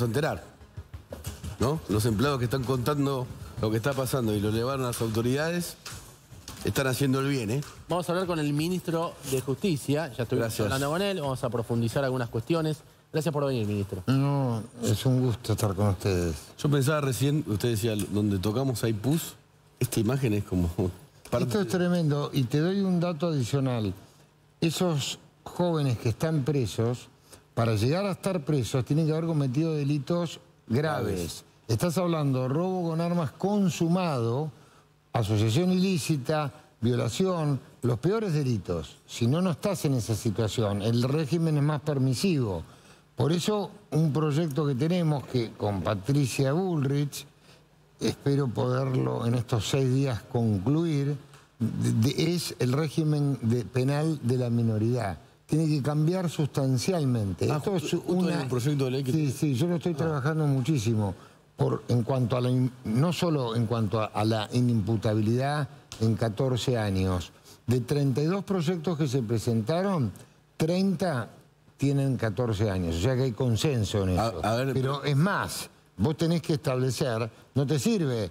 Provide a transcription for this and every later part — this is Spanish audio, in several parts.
a enterar. ¿No? Los empleados que están contando lo que está pasando y lo llevaron a las autoridades están haciendo el bien, ¿eh? Vamos a hablar con el ministro de Justicia. Ya estoy Gracias. hablando con él. Vamos a profundizar algunas cuestiones. Gracias por venir, ministro. No, es un gusto estar con ustedes. Yo pensaba recién, usted decía, donde tocamos hay pus. Esta imagen es como parte Esto es tremendo y te doy un dato adicional. Esos jóvenes que están presos, para llegar a estar presos, tienen que haber cometido delitos graves. Estás hablando de robo con armas consumado, asociación ilícita, violación, los peores delitos. Si no, no estás en esa situación. El régimen es más permisivo. Por eso, un proyecto que tenemos que con Patricia Bullrich, espero poderlo en estos seis días concluir, es el régimen de- penal de la minoridad. Tiene que cambiar sustancialmente. Ah, Esto justo- es una... un proyecto de ley que- Ah. Sí, sí, yo lo estoy trabajando muchísimo. Por, en cuanto a la, no solo en cuanto a, a la inimputabilidad en 14 años. De 32 proyectos que se presentaron, 30 tienen 14 años. O sea que hay consenso en A- eso. a ver, pero es más, vos tenés que establecer, no te sirve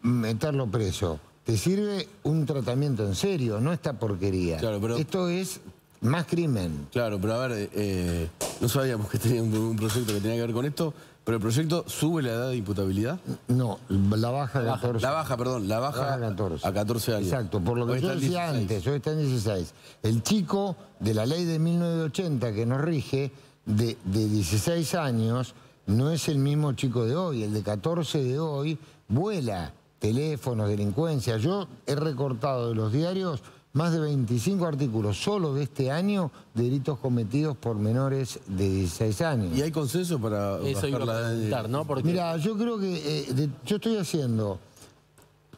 meterlo preso, te sirve un tratamiento en serio, no esta porquería. Claro, pero- Esto es más crimen. Claro, pero a ver, eh, no sabíamos que tenía un, un proyecto que tenía que ver con esto, pero el proyecto sube la edad de imputabilidad. No, la baja de La baja, 14. la baja, perdón, la baja a 14. a 14 años. Exacto, por lo que Hoy yo decía 16. antes, hoy está en 16. El chico de la ley de 1980 que nos rige, de, de 16 años, no es el mismo chico de hoy. El de 14 de hoy vuela teléfonos, delincuencia. Yo he recortado de los diarios más de 25 artículos solo de este año de delitos cometidos por menores de 16 años. ¿Y hay consenso para Eso iba a preguntar, ¿no? Porque Mira, yo creo que eh, de- yo estoy haciendo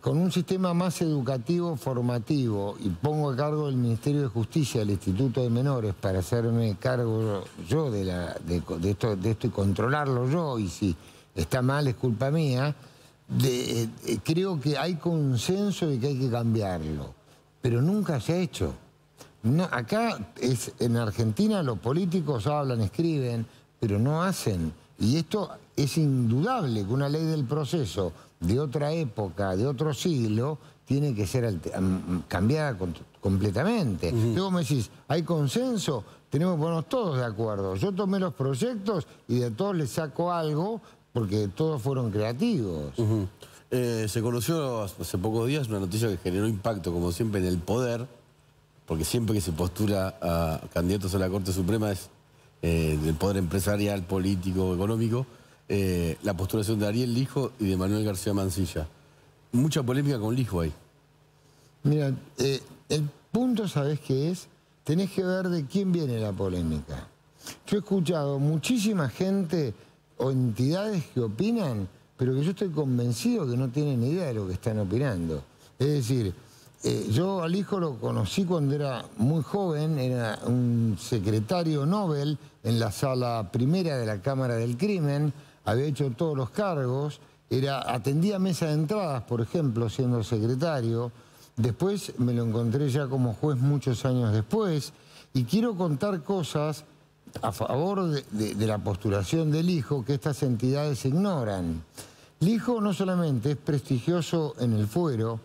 con un sistema más educativo, formativo, y pongo a cargo del Ministerio de Justicia, el Instituto de Menores, para hacerme cargo yo de, la, de, co- de esto, de esto y controlarlo yo, y si está mal es culpa mía, de- eh, eh, creo que hay consenso de que hay que cambiarlo, pero nunca se ha hecho. No, acá es, en Argentina los políticos hablan, escriben, pero no hacen. Y esto es indudable que una ley del proceso de otra época, de otro siglo, tiene que ser cambiada completamente. Luego me decís, ¿hay consenso? Tenemos que ponernos todos de acuerdo. Yo tomé los proyectos y de todos les saco algo porque todos fueron creativos. Ujú. Eh, se conoció hace pocos días una noticia que generó impacto, como siempre, en el poder, porque siempre que se postura a candidatos a la Corte Suprema es eh, del poder empresarial, político, económico, eh, la postulación de Ariel Lijo y de Manuel García Mancilla. Mucha polémica con Lijo ahí. Mira, el punto, ¿sabes qué es? Tenés que ver de quién viene la polémica. Yo he escuchado muchísima gente o entidades que opinan, pero que yo estoy convencido que no tienen idea de lo que están opinando. Es decir, eh, yo al hijo lo conocí cuando era muy joven, era un secretario Nobel en la sala primera de la Cámara del Crimen, había hecho todos los cargos, era, atendía mesa de entradas, por ejemplo, siendo secretario. Después me lo encontré ya como juez muchos años después y quiero contar cosas a favor de, de- de la postulación del hijo que estas entidades ignoran. El hijo no solamente es prestigioso en el fuero,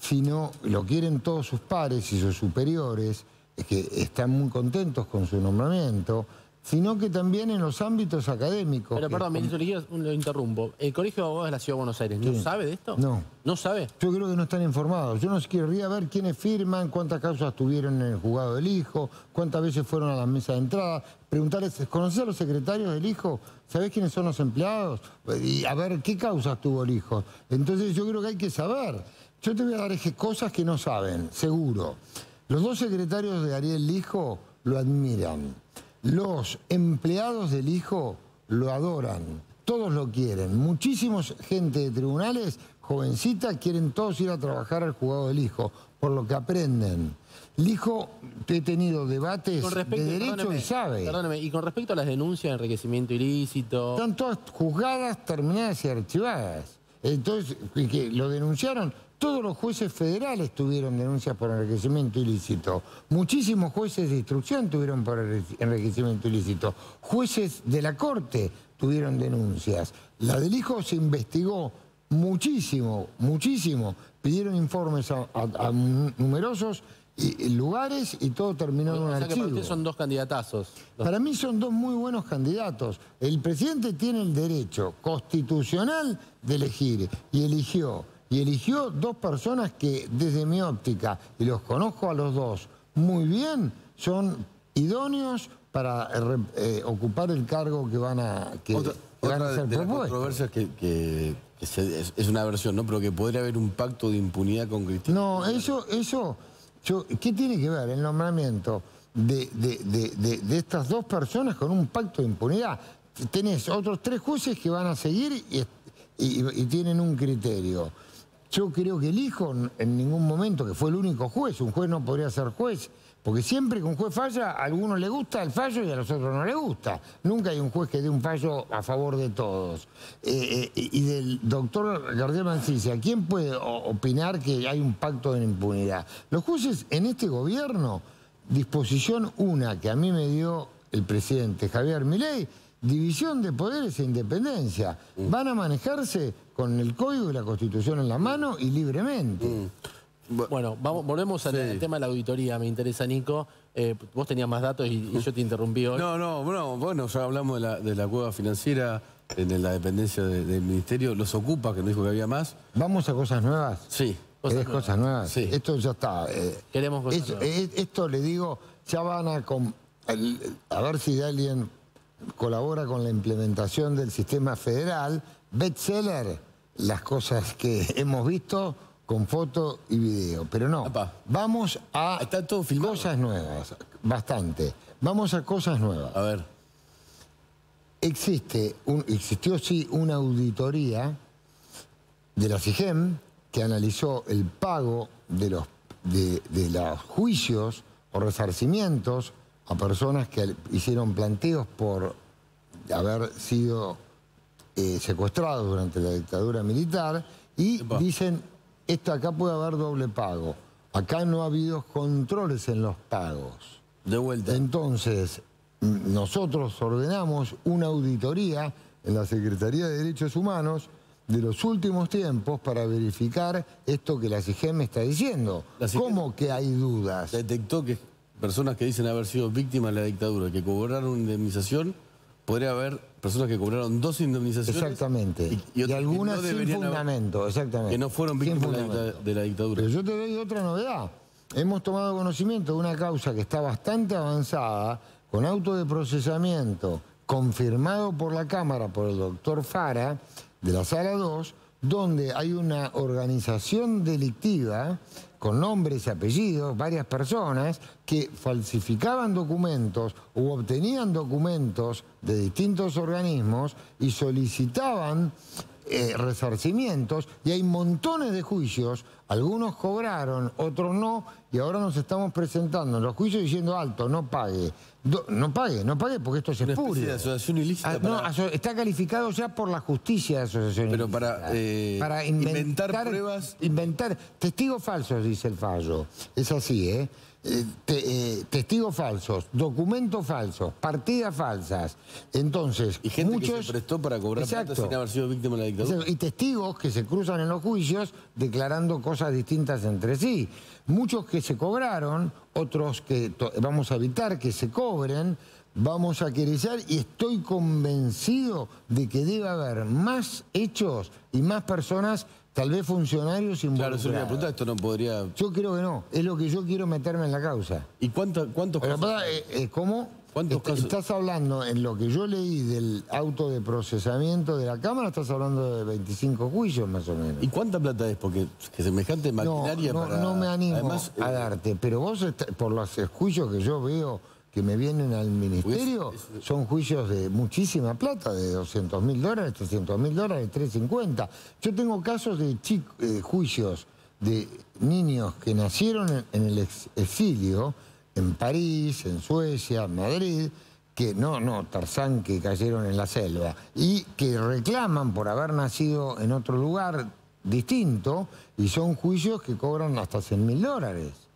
sino lo quieren todos sus pares y sus superiores, que están muy contentos con su nombramiento, sino que también en los ámbitos académicos. Pero perdón, ministro, quiero- lo interrumpo. ¿El Colegio de Abogados de la Ciudad de Buenos Aires no Sí. sabe de esto? No. ¿No sabe? Yo creo que no están informados. Yo no querría ver quiénes firman, cuántas causas tuvieron en el juzgado del hijo, cuántas veces fueron a la mesa de entrada. Preguntarles, ¿conoces a los secretarios del hijo? ¿Sabés quiénes son los empleados? Y a ver qué causas tuvo el hijo. Entonces yo creo que hay que saber. Yo te voy a dar cosas que no saben, seguro. Los dos secretarios de Ariel Hijo lo admiran. Los empleados del hijo lo adoran. Todos lo quieren. Muchísimos gente de tribunales, jovencita, quieren todos ir a trabajar al juzgado del hijo, por lo que aprenden. El hijo, he tenido debates Con respecto, de derecho y sabe. perdóneme, y con respecto a las denuncias de enriquecimiento ilícito, Están todas juzgadas, terminadas y archivadas. Entonces, que lo denunciaron. Todos los jueces federales tuvieron denuncias por enriquecimiento ilícito. Muchísimos jueces de instrucción tuvieron por enriquecimiento ilícito. Jueces de la corte tuvieron denuncias. La del hijo se investigó muchísimo, muchísimo. Pidieron informes a, numerosos lugares y todo terminó en un archivo. para son dos candidatazos. Para mí son dos muy buenos candidatos. El presidente tiene el derecho constitucional de elegir y eligió. Y eligió dos personas que desde mi óptica, y los conozco a los dos muy bien, son idóneos para eh, ocupar el cargo que van a, que, otra, van a ser de que, es, una versión, ¿no? Pero que podría haber un pacto de impunidad con Cristina. No, eso, eso, ¿qué tiene que ver el nombramiento de, de, estas dos personas con un pacto de impunidad? Tenés otros tres jueces que van a seguir y, y tienen un criterio. Yo creo que el hijo en ningún momento, que fue el único juez, un juez no podría ser juez, porque siempre que un juez falla, a algunos le gusta el fallo y a los otros no le gusta. Nunca hay un juez que dé un fallo a favor de todos. Eh, eh, y del doctor García Mancicia, ¿quién puede opinar que hay un pacto de impunidad? Los jueces en este gobierno, disposición una que a mí me dio el presidente Javier Milei, división de poderes e independencia. Mm. Van a manejarse con el código y la constitución en la mano y libremente. Mm. Bueno, vamos, volvemos al tema de la auditoría, me interesa, Nico. Eh, vos tenías más datos y, yo te interrumpí hoy. No, no, bueno, bueno ya hablamos de la, cueva financiera en la dependencia del ministerio. ¿Los ocupa, que nos dijo que había más? ¿Vamos a cosas nuevas? Sí. Cosas nuevas. cosas nuevas? Sí. Esto ya está. Eh, Queremos cosas nuevas. Eh, esto le digo, ya van a... a ver si alguien colabora con la implementación del sistema federal. Bestseller, las cosas que hemos visto con foto y video. Pero no, vamos a Está todo cosas nuevas, bastante. Vamos a cosas nuevas. A ver. Existe, un, existió sí una auditoría de la CIGEM que analizó el pago de los, de, los juicios o resarcimientos a personas que hicieron planteos por haber sido eh, secuestrados durante la dictadura militar y dicen esto acá puede haber doble pago. Acá no ha habido controles en los pagos. De vuelta. Entonces, nosotros ordenamos una auditoría en la Secretaría de Derechos Humanos de los últimos tiempos para verificar esto que la CIGEM está diciendo. ¿Cómo que hay dudas? Detectó que personas que dicen haber sido víctimas de la dictadura, que cobraron indemnización, podría haber personas que cobraron dos indemnizaciones. Exactamente. Y, algunas sin fundamento, exactamente. Que no fueron víctimas de la, dictadura. Pero yo te doy otra novedad. Hemos tomado conocimiento de una causa que está bastante avanzada, con auto de procesamiento confirmado por la Cámara, por el doctor Fara, de la Sala 2, donde hay una organización delictiva con nombres y apellidos, varias personas que falsificaban documentos u obtenían documentos de distintos organismos y solicitaban eh, resarcimientos y hay montones de juicios, algunos cobraron, otros no, y ahora nos estamos presentando en los juicios diciendo alto, no pague. no pague, no pague porque esto es espurio. de asociación ilícita. Ah, está calificado ya por la justicia de asociación Pero para, eh, para inventar, pruebas. Inventar testigos falsos, dice el fallo. Es así, ¿eh? Eh, eh, testigos falsos, documentos falsos, partidas falsas. Entonces, y gente muchos, que se prestó para cobrar plata sin haber sido víctima de la dictadura. Y testigos que se cruzan en los juicios declarando cosas distintas entre sí. Muchos que se cobraron, otros que vamos a evitar que se cobren, vamos a querellar y estoy convencido de que debe haber más hechos y más personas Tal vez funcionarios involucrados. Claro, eso me esto no podría... Yo creo que no, es lo que yo quiero meterme en la causa. ¿Y cuánto, cuántos casos? Eh, ¿Cómo? ¿Cuántos casos? Estás hablando, en lo que yo leí del auto de procesamiento de la Cámara, estás hablando de 25 juicios más o menos. ¿Y cuánta plata es? Porque que semejante maquinaria no, no, No me animo a eh, darte, pero vos, por los juicios que yo veo que me vienen al ministerio son juicios de muchísima plata, de 200 mil dólares, 300 mil dólares, 350. Yo tengo casos de eh, juicios de niños que nacieron en, el exilio, en París, en Suecia, en Madrid, que no, no, Tarzán que cayeron en la selva, y que reclaman por haber nacido en otro lugar distinto, y son juicios que cobran hasta 100 mil dólares.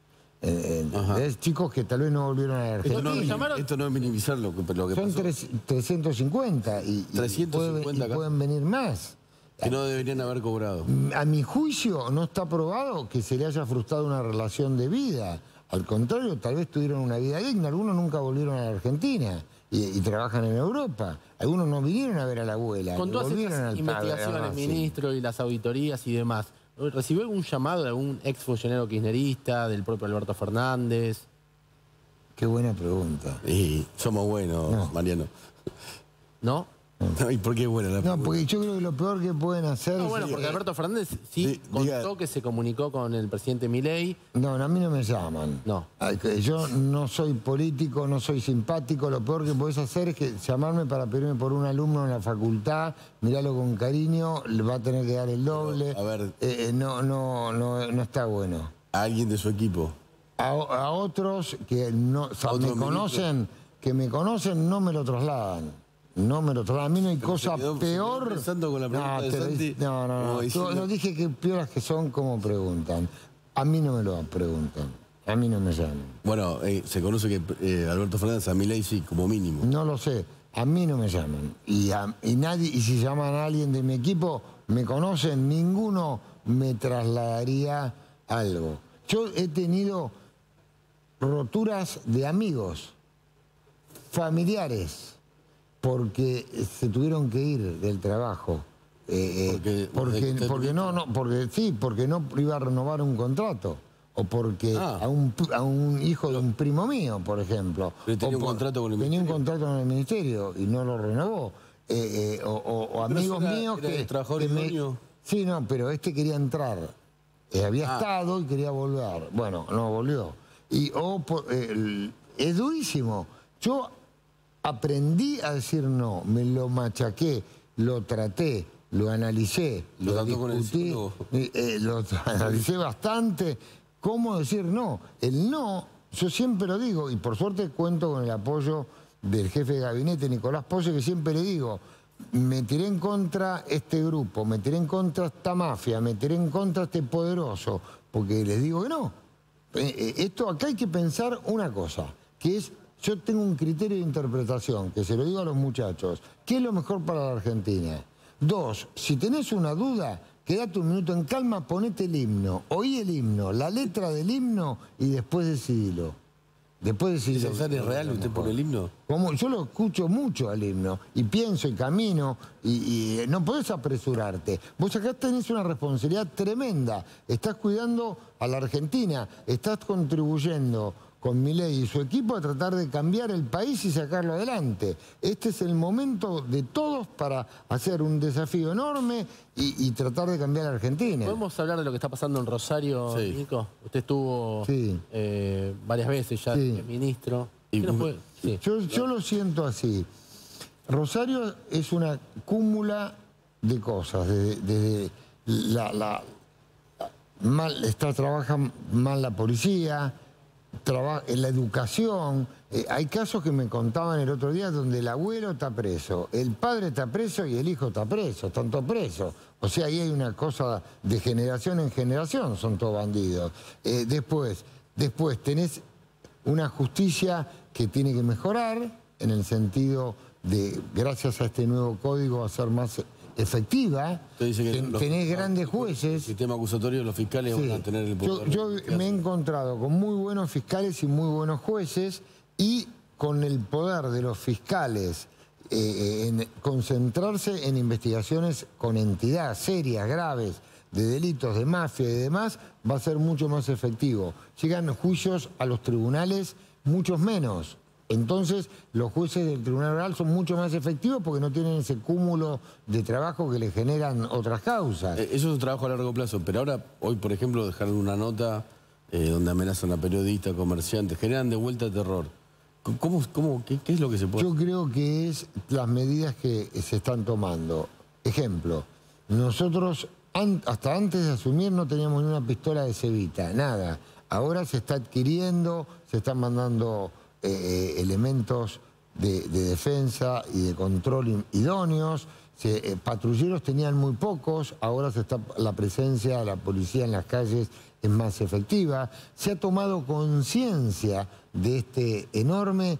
Eh, eh, es chicos que tal vez no volvieron a la Esto no, Argentina. es- esto no es minimizar lo que, lo que Son pasó. tres- 350 y, y 350 puede- y acá. pueden venir más. Que no deberían haber cobrado. A mi juicio no está probado que se le haya frustrado una relación de vida. Al contrario, tal vez tuvieron una vida digna. Algunos nunca volvieron a la Argentina y, y trabajan en Europa. Algunos no vinieron a ver a la abuela. Con todas al- investigaciones, sí. ministro, y las auditorías y demás, ¿recibió algún llamado de algún ex funcionario kirchnerista, del propio Alberto Fernández? Qué buena pregunta. Y somos buenos, No. Mariano. ¿No? ¿Y por qué es buena la No, porque yo creo que lo peor que pueden hacer No, bueno, porque eh, Alberto Fernández sí contó diga- que se comunicó con el presidente Milei. No, no, a mí no me llaman. No. Ay, que Yo no soy político, no soy simpático. Lo peor que podés hacer es que llamarme para pedirme por un alumno en la facultad, miralo con cariño, le va a tener que dar el doble. a ver. Eh, eh, no, no, no, no está bueno. A alguien de su equipo. A, a otros que no, o sea, ¿A me conocen, que me conocen, no me lo trasladan. No me lo trasladan. A mí no hay cosa quedó- se peor. quedó pensando con la pregunta no, de Santi, no, no, no. Yo dije que peoras que son como preguntan. A mí no me lo preguntan. A mí no me llaman. Bueno, eh, se conoce que eh, Alberto Fernández a Milei sí, como mínimo. No lo sé. A mí no me llaman. Y, a- y nadie, y si llaman a alguien de mi equipo, me conocen, ninguno me trasladaría algo. Yo he tenido roturas de amigos, familiares, porque se tuvieron que ir del trabajo. Eh, eh, Porque- porque, no, no, porque sí, porque no iba a renovar un contrato. O porque Ah. a, un, a un hijo de un primo mío, por ejemplo. Pero tenía un contrato con el Tenía un ministerio. contrato con el ministerio y no lo renovó. Eh, eh, o, o- amigos era- míos era que. que me-. Sí, no, pero este quería entrar. Eh, había Ah. estado y quería volver. Bueno, no volvió. Y o es durísimo. Yo aprendí a decir no, me lo machaqué, lo traté, lo analicé, Lo lo, trató con el discutí, eh, eh, lo analicé bastante. ¿Cómo decir no? El no, yo siempre lo digo, y por suerte cuento con el apoyo del jefe de gabinete, Nicolás Polle, que siempre le digo, me tiré en contra este grupo, me tiré en contra esta mafia, me tiré en contra este poderoso, porque les digo que no. Eh, eh, Esto acá hay que pensar una cosa, que es, yo tengo un criterio de interpretación, que se lo digo a los muchachos, ¿qué es lo mejor para la Argentina? Dos, si tenés una duda, quédate un minuto en calma, ponete el himno, oí el himno, la letra del himno y después decidilo. Después decidilo. ¿César es real usted por el himno? Como yo lo escucho mucho al himno y pienso y camino y, y no podés apresurarte. Vos acá tenés una responsabilidad tremenda. Estás cuidando a la Argentina, estás contribuyendo con Milei y su equipo a tratar de cambiar el país y sacarlo adelante. Este es el momento de todos para hacer un desafío enorme y, y tratar de cambiar la Argentina. ¿Podemos hablar de lo que está pasando en Rosario, Sí. Nico? Usted estuvo Sí. eh, varias veces ya Sí. ministro. Y- ¿Qué nos puede- sí. Yo, yo lo siento así. Rosario es una cúmula de cosas, desde desde la, la- mal, está, trabaja mal la policía, en la educación. Eh, hay casos que me contaban el otro día donde el abuelo está preso, el padre está preso y el hijo está preso, están todos presos. O sea, ahí hay una cosa de generación en generación, son todos bandidos. Eh, después, después tenés una justicia que tiene que mejorar en el sentido de, gracias a este nuevo código, a ser más efectiva. Usted dice que Ten- los- tenés grandes El jueces. sistema acusatorio, los fiscales Sí. van a tener el poder. yo me he encontrado con muy buenos fiscales y muy buenos jueces y con el poder de los fiscales eh, en concentrarse en investigaciones con entidad, serias, graves, de delitos, de mafia y demás, va a ser mucho más efectivo. Llegan juicios a los tribunales muchos menos. Entonces, los jueces del Tribunal Oral son mucho más efectivos porque no tienen ese cúmulo de trabajo que le generan otras causas. Eh, Eso es un trabajo a largo plazo, pero ahora, hoy, por ejemplo, dejaron una nota eh, donde amenazan a periodistas, comerciantes, generan de vuelta terror. ¿Cómo, cómo, qué, qué es lo que se puede Yo creo que es las medidas que se están tomando. Ejemplo, nosotros an- hasta antes de asumir no teníamos ni una pistola de cevita, nada. Ahora se está adquiriendo, se están mandando eh, elementos de, defensa y de control idóneos. Eh, patrulleros tenían muy pocos, ahora se está, la presencia de la policía en las calles es más efectiva. Se ha tomado conciencia de este enorme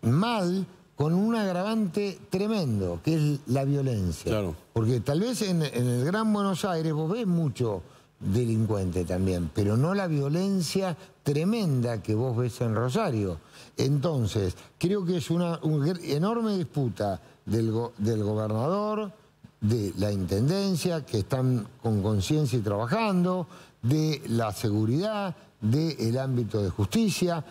mal con un agravante tremendo, que es la violencia. Porque tal vez en, en, el Gran Buenos Aires vos ves mucho delincuente también, pero no la violencia tremenda que vos ves en Rosario. Entonces, creo que es una, enorme disputa del, del gobernador, de la intendencia, que están con conciencia y trabajando, de la seguridad, del ámbito de justicia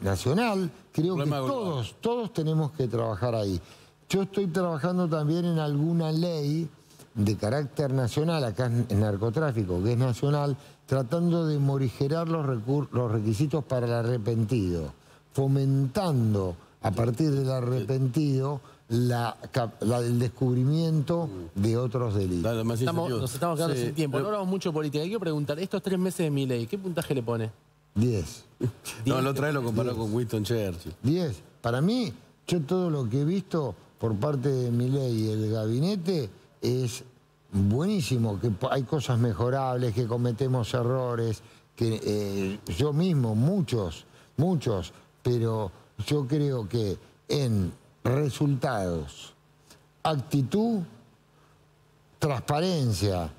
nacional. Creo que todos, todos tenemos que trabajar ahí. Yo estoy trabajando también en alguna ley de carácter nacional, acá en narcotráfico, que es nacional, tratando de morigerar los, los requisitos para el arrepentido, fomentando a partir del arrepentido la, el descubrimiento de otros delitos. nos estamos quedando sin tiempo. No hablamos mucho de política. Hay que preguntar, estos tres meses de mi ley, ¿qué puntaje le pone? Diez. no, la otra vez lo comparó con Winston Churchill. Diez. Para mí, yo todo lo que he visto por parte de mi ley y el gabinete es buenísimo, que hay cosas mejorables, que cometemos errores, que eh, yo mismo, muchos, muchos, pero yo creo que en resultados, actitud, transparencia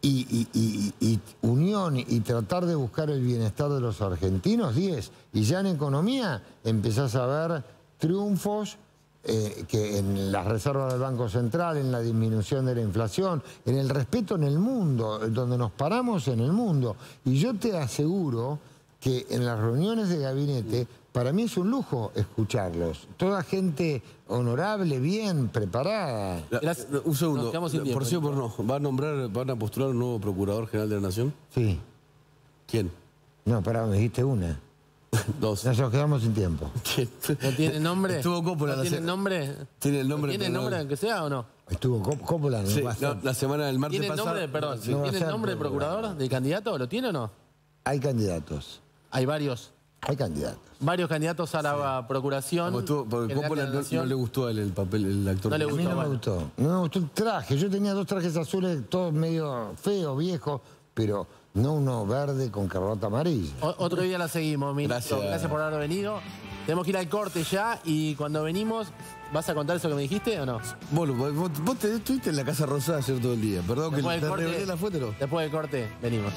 y, y, unión y tratar de buscar el bienestar de los argentinos, 10. Y ya en economía empezás a ver triunfos eh, que en las reservas del Banco Central, en la disminución de la inflación, en el respeto en el mundo, donde nos paramos en el mundo. Y yo te aseguro que en las reuniones de gabinete, para mí es un lujo escucharlos. Toda gente honorable, bien, preparada. un segundo, por sí por no, ¿va a nombrar, van a postular un nuevo Procurador General de la Nación? Sí. ¿Quién? No, pará, me dijiste una. Dos. Nos quedamos sin tiempo. ¿No tiene nombre? Estuvo Coppola. ¿No tiene nombre? ¿Tiene el nombre? ¿Tiene nombre aunque sea o no? Estuvo Coppola. No sí, la semana del martes ¿Tiene pasado. Nombre, perdón, ¿Tiene el nombre de procurador, de candidato? ¿Lo tiene o no? Hay candidatos. Hay varios. Hay candidatos. Varios candidatos a la procuración. porque Coppola no, le gustó el, papel, el actor. No le gustó. A mí no me gustó. No me gustó el traje. Yo tenía dos trajes azules, todos medio feos, viejos, pero no uno verde con carrota amarilla. otro día la seguimos, ministro. Gracias. por haber venido. Tenemos que ir al corte ya y cuando venimos, ¿vas a contar eso que me dijiste o no? Bueno, vos, te estuviste en la Casa Rosada ayer todo el día. Perdón que te la fuente, Después del corte, venimos.